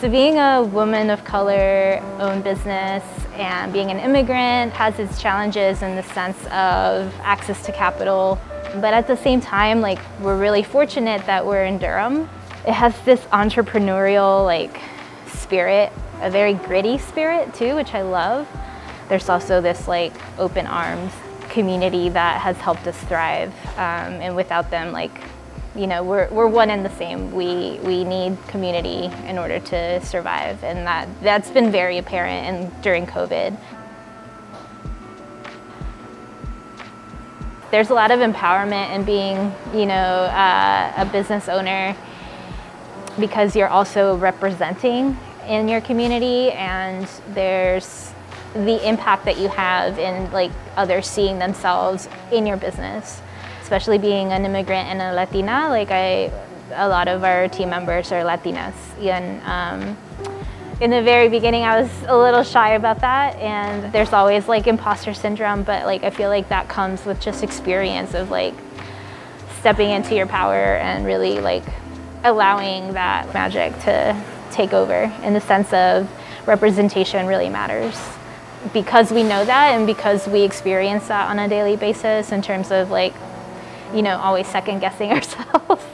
So being a woman of color, owned business, and being an immigrant has its challenges in the sense of access to capital. But at the same time, like we're really fortunate that we're in Durham. It has this entrepreneurial like spirit, a very gritty spirit too, which I love. There's also this like open arms community that has helped us thrive. Um, and without them, like you know, we're, we're one and the same. We, we need community in order to survive, and that, that's been very apparent in, during COVID. There's a lot of empowerment in being, you know, uh, a business owner because you're also representing in your community and there's the impact that you have in like others seeing themselves in your business especially being an immigrant and a Latina, like I, a lot of our team members are Latinas. And um, in the very beginning, I was a little shy about that. And there's always like imposter syndrome, but like I feel like that comes with just experience of like stepping into your power and really like allowing that magic to take over in the sense of representation really matters because we know that and because we experience that on a daily basis in terms of like you know, always second guessing ourselves.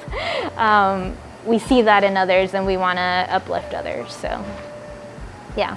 um, we see that in others and we want to uplift others. So, yeah.